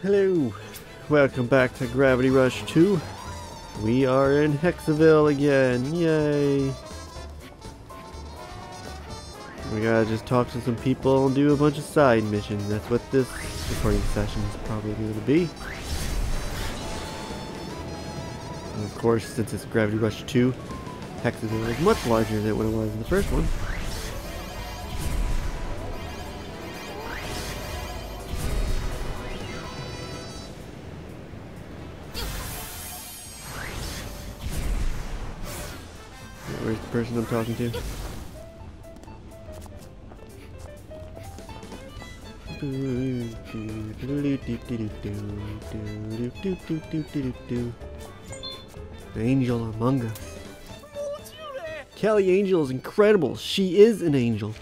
Hello, welcome back to Gravity Rush 2. We are in Hekseville again, yay! We gotta just talk to some people and do a bunch of side missions. That's what this recording session is probably going to be. And of course, since it's Gravity Rush 2, Hekseville is much larger than what it was in the first one. Person I'm talking to? Angel among us. Kali Angel is incredible. She is an angel.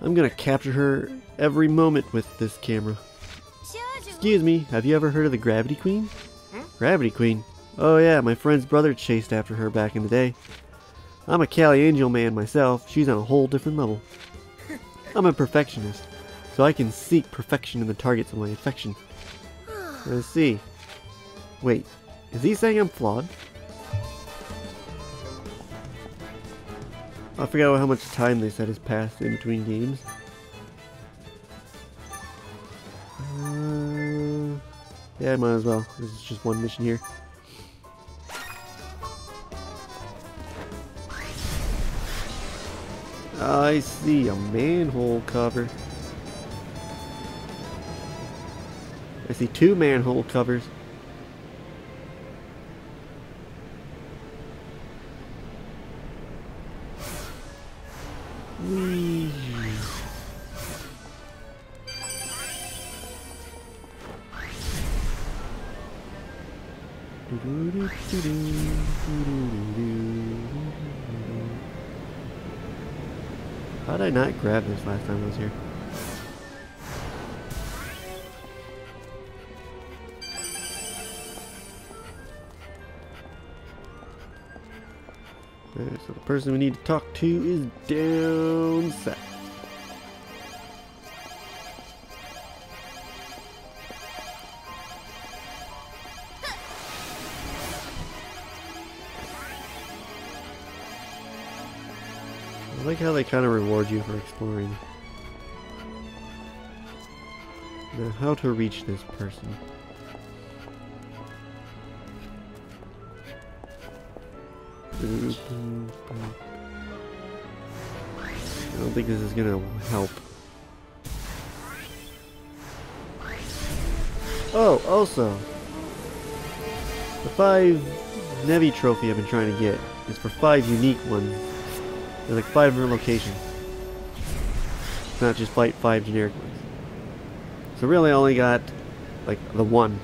I'm gonna capture her every moment with this camera. Excuse me, have you ever heard of the Gravity Queen? Hmm? Gravity Queen? Oh yeah, my friend's brother chased after her back in the day. I'm a Kali Angel man myself. She's on a whole different level. I'm a perfectionist, so I can seek perfection in the targets of my affection. Let's see. Wait, is he saying I'm flawed? I forgot how much time they said has passed in between games. Uh, yeah, might as well. This is just one mission here. I see a manhole cover. I see two manhole covers. Whee. How did I not grab this last time I was here? So the person we need to talk to is down south. I like how they kind of reward you for exploring. Now, how to reach this person. I don't think this is gonna help. Oh, also, the five Nevi trophy I've been trying to get is for five unique ones. There's like five different locations. Not just fight five generic ones. So really I only got like the one.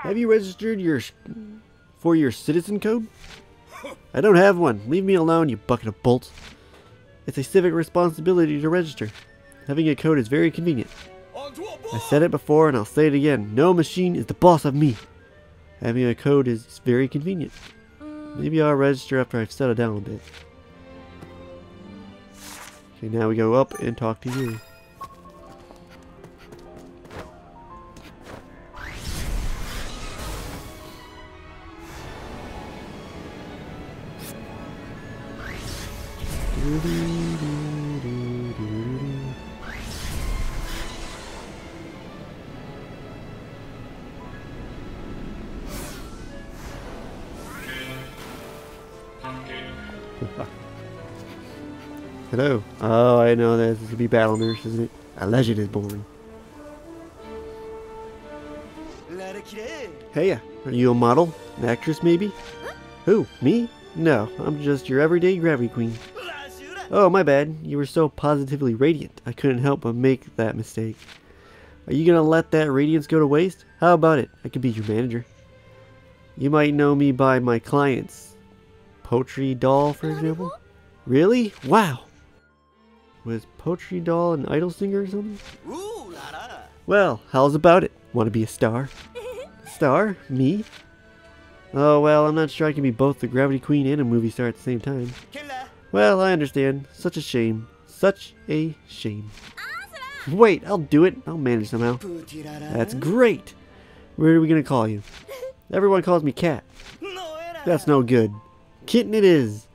Have you registered your for your citizen code? I don't have one. Leave me alone, you bucket of bolts. It's a civic responsibility to register. Having a code is very convenient. I said it before and I'll say it again. No machine is the boss of me. Having a code is very convenient. Maybe I'll register after I've settled down a bit. Okay, now we go up and talk to you. Battle Nurse, isn't it? A legend is born. Hey, uh, are you a model? An actress, maybe? Who? Me? No, I'm just your everyday gravity queen. Oh, my bad. You were so positively radiant. I couldn't help but make that mistake. Are you gonna let that radiance go to waste? How about it? I could be your manager. You might know me by my clients. Poetry Doll, for example? Really? Wow. Was Poetry Doll an idol singer or something? Well, how's about it? Want to be a star? Star? Me? Oh, well, I'm not sure I can be both the Gravity Queen and a movie star at the same time. Well, I understand. Such a shame. Such a shame. Wait, I'll do it. I'll manage somehow. That's great. Where are we gonna call you? Everyone calls me Kat. That's no good. Kitten it is.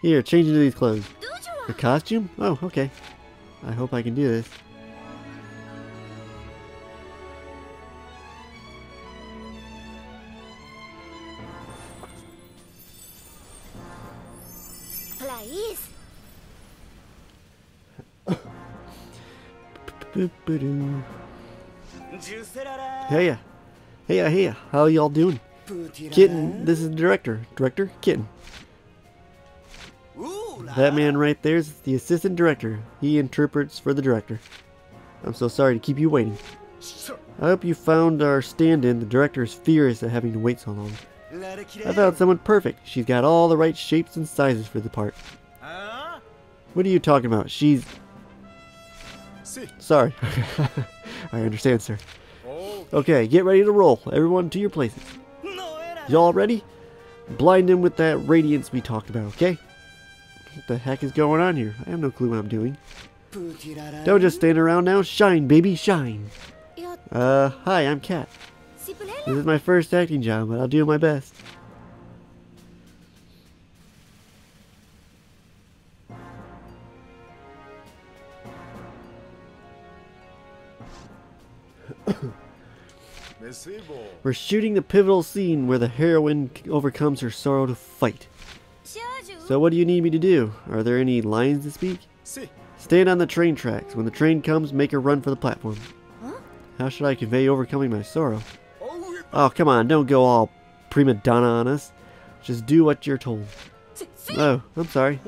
Here, change into these clothes. A costume? Oh, okay. I hope I can do this. Boop-ba-doo. Heya. Uh, heya, uh, heya. Uh, how y'all doing? Kitten, this is the director. Director, Kitten. That man right there is the assistant director. He interprets for the director. I'm so sorry to keep you waiting. I hope you found our stand-in. The director is furious at having to wait so long. I found someone perfect. She's got all the right shapes and sizes for the part. What are you talking about? She's... Sorry. I understand, sir. Okay, get ready to roll. Everyone to your places. Y'all ready? Blind him with that radiance we talked about, okay? What the heck is going on here? I have no clue what I'm doing. Don't just stand around now. Shine, baby, shine. Uh, hi, I'm Kat. This is my first acting job, but I'll do my best. We're shooting the pivotal scene where the heroine overcomes her sorrow to fight. So what do you need me to do? Are there any lines to speak? Stand on the train tracks. When the train comes, make a run for the platform. How should I convey overcoming my sorrow? Oh, oh, come on, don't go all prima donna on us. Just do what you're told. Oh, I'm sorry.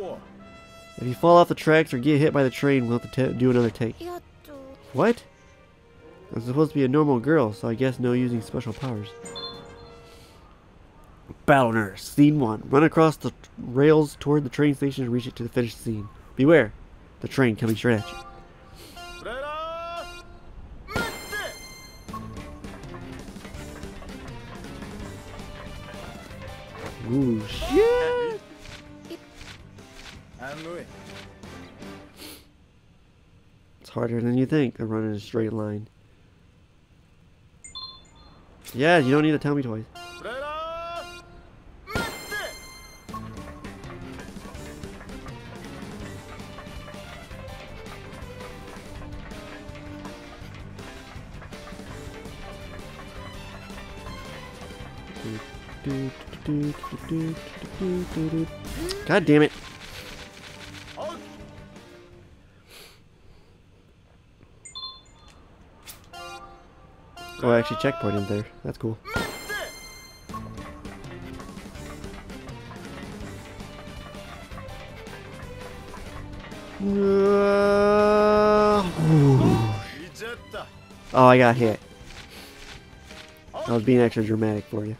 If you fall off the tracks or get hit by the train, we'll have to do another take. What? I'm supposed to be a normal girl, so I guess no using special powers. Battle Nurse, Scene 1. Run across the rails toward the train station and reach it to the finished scene. Beware, the train coming straight at you. Ooh, shit! It's harder than you think to run in a straight line. Yeah, you don't need to tell me twice. God damn it. Oh, I actually in there. That's cool. oh, I got hit. I was being extra dramatic for you.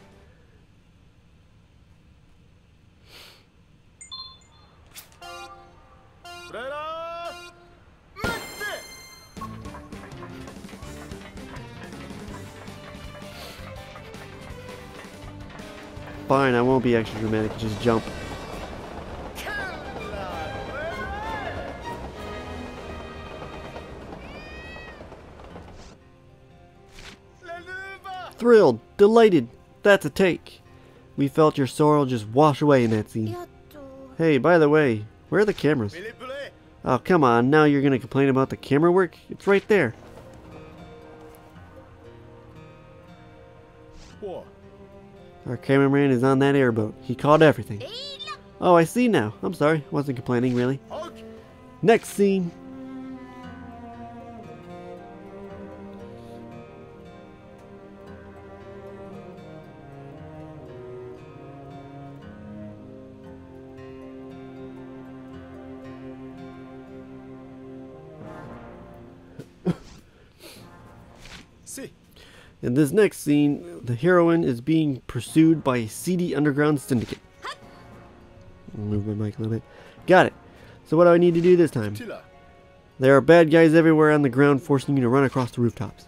Won't be extra dramatic, just jump. Thrilled, delighted, that's a take. We felt your sorrow just wash away in that scene. Hey, by the way, where are the cameras? Oh, come on, now you're gonna complain about the camera work? It's right there. Our cameraman is on that airboat. He caught everything. Oh, I see now. I'm sorry. Wasn't complaining, really. Next scene. In this next scene, the heroine is being pursued by a seedy underground syndicate. Move my mic a little bit. Got it. So what do I need to do this time? There are bad guys everywhere on the ground forcing you to run across the rooftops.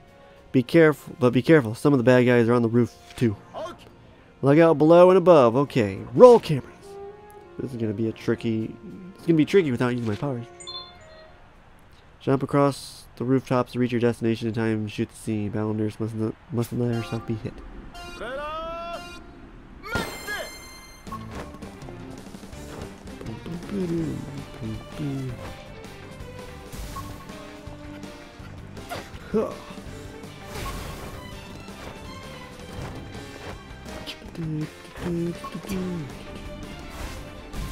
Be careful, but be careful. Some of the bad guys are on the roof too. Look out below and above. Okay, roll cameras. This is gonna be a tricky. It's gonna be tricky without using my powers. Jump across the rooftops to reach your destination in time. Shoot the scene. Battle nurse must not, mustn't let herself be hit.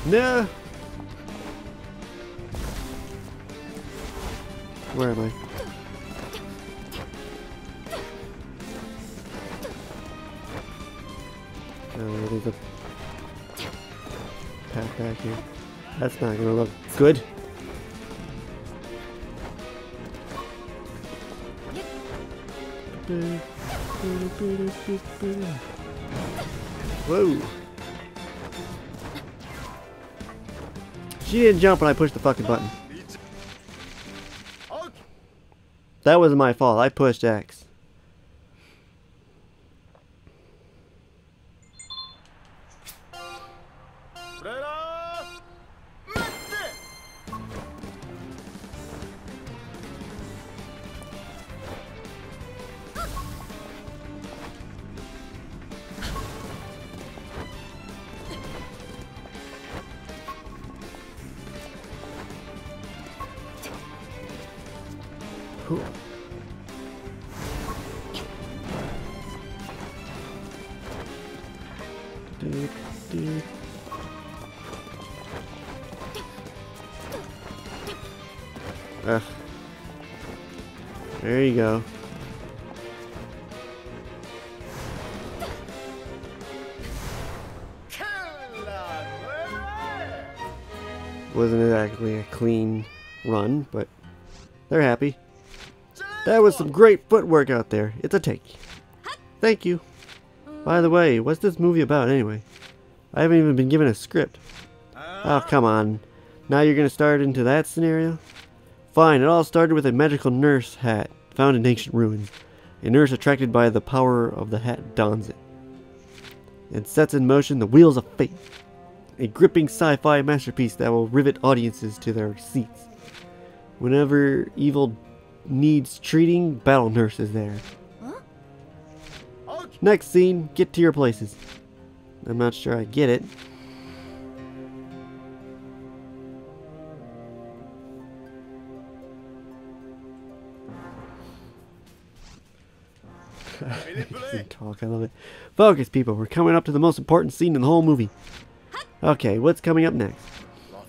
No. Where am I? Oh, there's a back here. That's not gonna look good. Whoa. She didn't jump when I pushed the fucking button. That wasn't my fault. I pushed X. There you go. Wasn't exactly a clean run, but they're happy. That was some great footwork out there. It's a take. Thank you. By the way, what's this movie about anyway? I haven't even been given a script. Oh, come on. Now you're gonna start into that scenario? Fine, it all started with a medical nurse hat found in ancient ruins. A nurse attracted by the power of the hat dons it. and sets in motion the wheels of fate. A gripping sci-fi masterpiece that will rivet audiences to their seats. Whenever evil needs treating, Battle Nurse is there. Next scene, get to your places. I'm not sure I get it. talk, I love it. Focus, people. We're coming up to the most important scene in the whole movie. Okay, what's coming up next?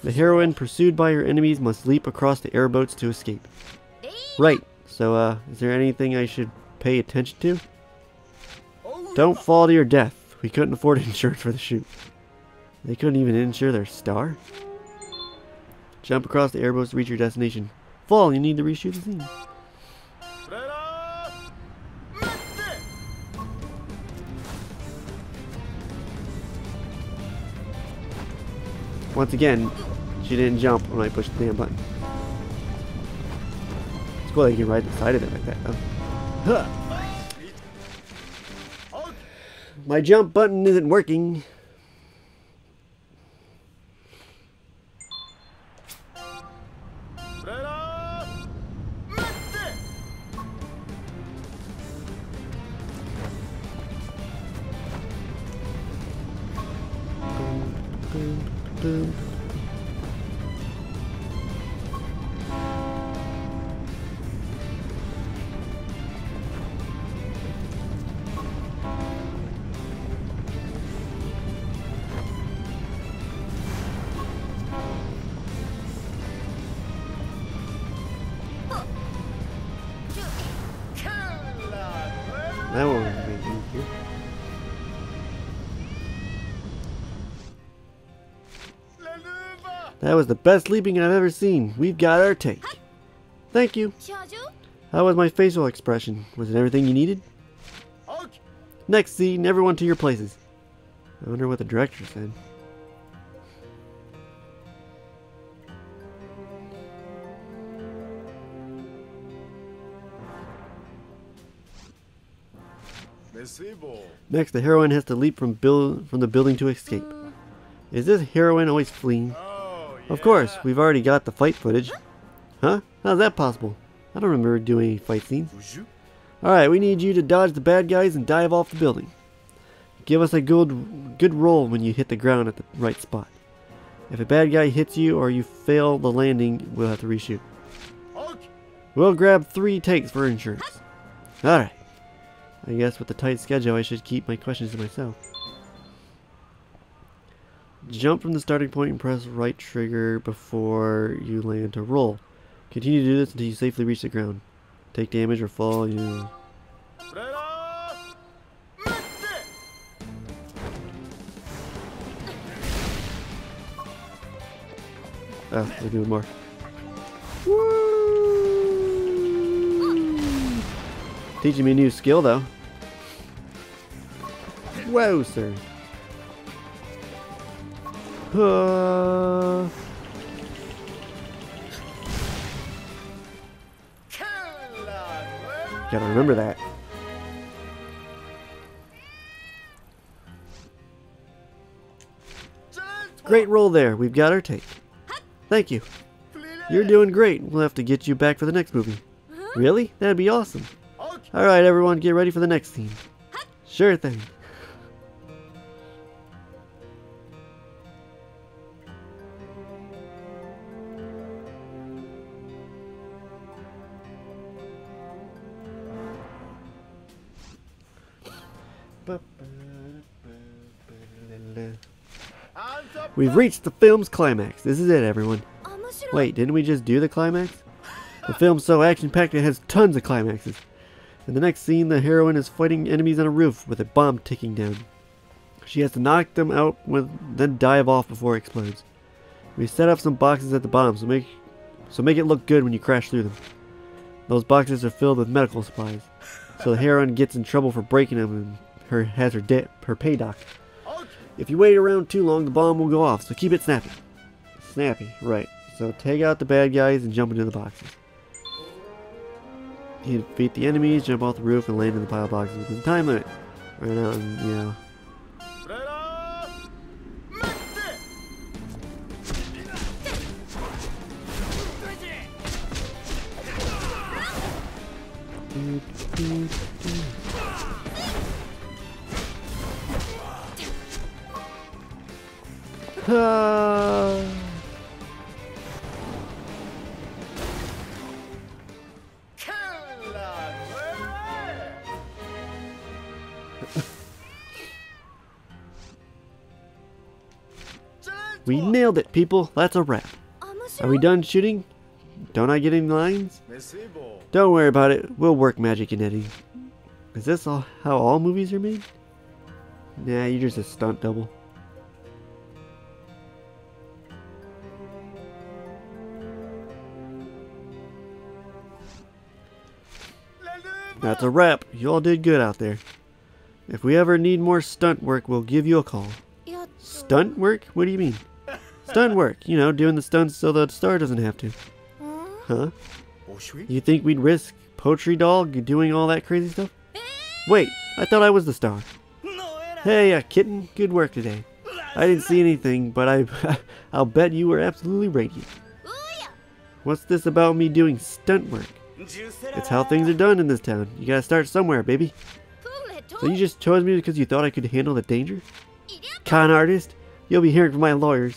The heroine, pursued by her enemies, must leap across the airboats to escape. Right. So, uh, is there anything I should pay attention to? Don't fall to your death. We couldn't afford insurance for the shoot. They couldn't even insure their star? Jump across the airboats to reach your destination. Fall, you need to reshoot the scene. Once again, she didn't jump when I pushed the damn button. It's cool that you can ride the side of it like that, though. Huh. My jump button isn't working. That was the best leaping I've ever seen. We've got our take. Thank you. How was my facial expression? Was it everything you needed? Next scene, everyone to your places. I wonder what the director said. Next, the heroine has to leap from build from the building to escape. Mm. Is this heroine always fleeing? Of course, we've already got the fight footage. Huh? How's that possible? I don't remember doing any fight scenes. Alright, we need you to dodge the bad guys and dive off the building. Give us a good, good roll when you hit the ground at the right spot. If a bad guy hits you or you fail the landing, we'll have to reshoot. We'll grab three takes for insurance. Alright. I guess with the tight schedule, I should keep my questions to myself. Jump from the starting point and press right trigger before you land to roll. Continue to do this until you safely reach the ground. Take damage or fall, you... Oh, ah, they're doing more. Woo! Teaching me a new skill, though. Whoa, sir. Uh... Gotta remember that. Great roll there. We've got our take. Thank you. You're doing great. We'll have to get you back for the next movie. Really? That'd be awesome. Alright, everyone, get ready for the next scene. Sure thing. We've reached the film's climax. This is it, everyone. Wait, didn't we just do the climax? The film's so action-packed it has tons of climaxes. In the next scene, the heroine is fighting enemies on a roof with a bomb ticking down. She has to knock them out, with, then dive off before it explodes. We set up some boxes at the bottom, so make, so make it look good when you crash through them. Those boxes are filled with medical supplies, so the heroine gets in trouble for breaking them and her has her, her pay docked. If you wait around too long, the bomb will go off, so keep it snappy. Snappy, right. So take out the bad guys and jump into the boxes. You defeat the enemies, jump off the roof, and land in the pile of boxes within time limit. Right now, and, you know. we nailed it, people. That's a wrap. Are we done shooting? Don't I get any lines? Don't worry about it. We'll work magic in editing. Is this all, how all movies are made? Nah, you're just a stunt double. That's a wrap. You all did good out there. If we ever need more stunt work, we'll give you a call. Stunt work? What do you mean? Stunt work. You know, doing the stunts so the star doesn't have to. Huh? You think we'd risk Poetry Dog doing all that crazy stuff? Wait, I thought I was the star. Hey, uh, kitten, good work today. I didn't see anything, but I, I'll bet you were absolutely radiant. What's this about me doing stunt work? It's how things are done in this town. You gotta start somewhere, baby. So you just chose me because you thought I could handle the danger? Con artist, you'll be hearing from my lawyers.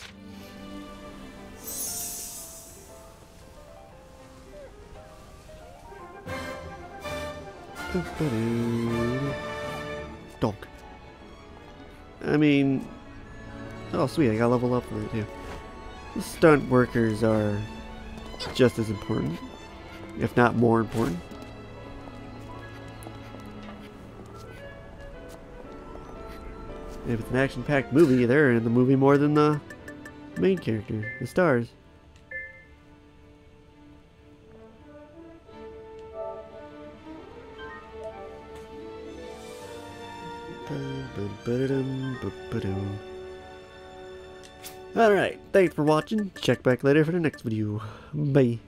Dog. I mean, oh sweet, I got level up for it too. The stunt workers are just as important if not more important. If it's an action-packed movie, they're in the movie more than the main character, the stars. Alright, thanks for watching. Check back later for the next video. Bye.